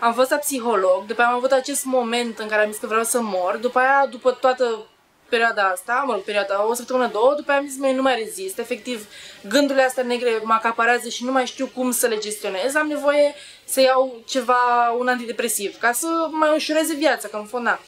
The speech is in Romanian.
Am fost la psiholog, după aia am avut acest moment în care am zis că vreau să mor, după aia, după toată perioada asta, mă rog, perioada, o săptămână, două, după aia am zis, nu mai rezist, efectiv, gândurile astea negre mă acaparează și nu mai știu cum să le gestionez, am nevoie să iau ceva, un antidepresiv, ca să mai ușureze viața, că în fond, na,